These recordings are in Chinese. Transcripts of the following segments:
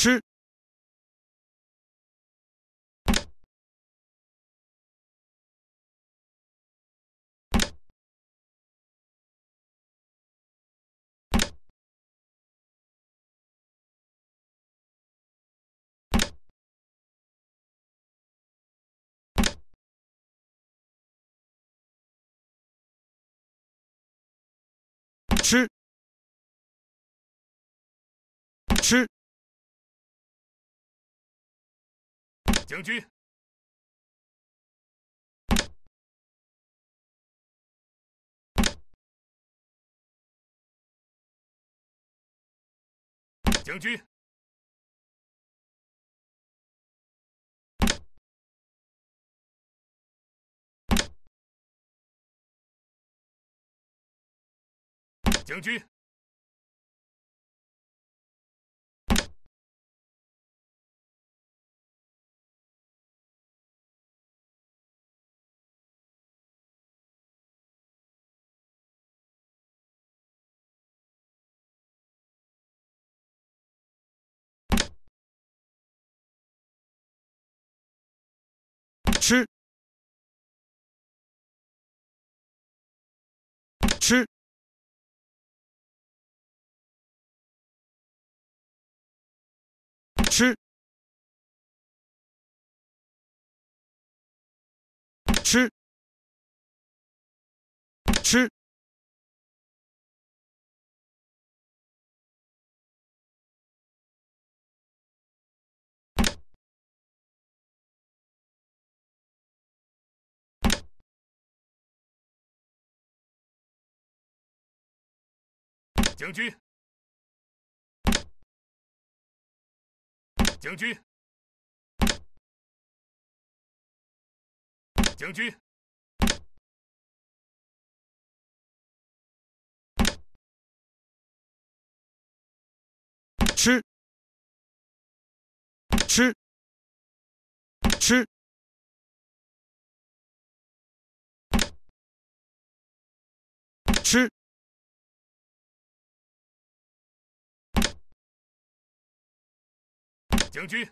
吃。吃。吃。将军，将军，将军，吃。吃。将军，将军，将军，吃。吃。吃。吃。将军，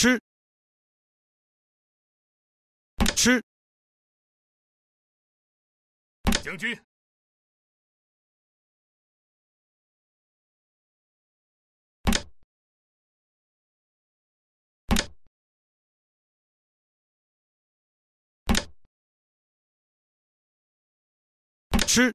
吃。吃。将军，吃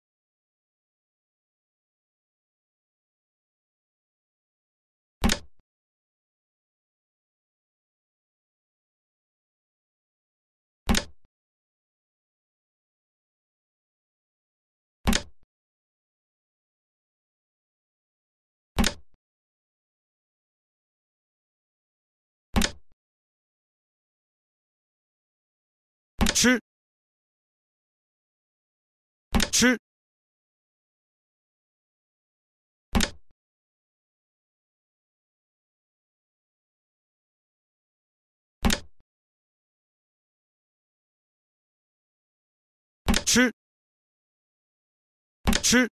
吃。吃。吃。吃。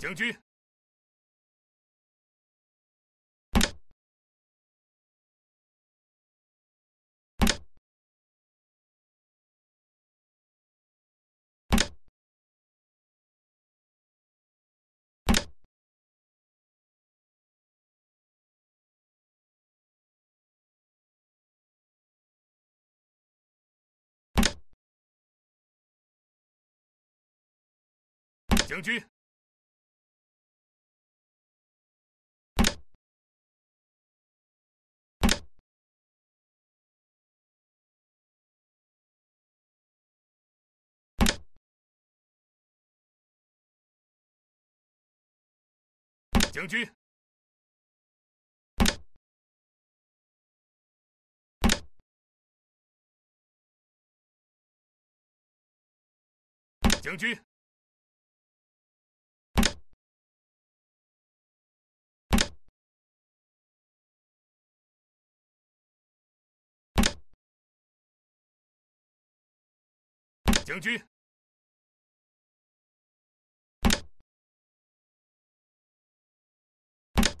将军，将军，将军，将军，将军，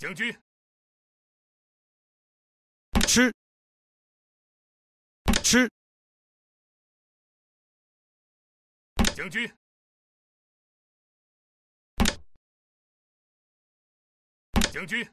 将军，吃，吃，将军，将军，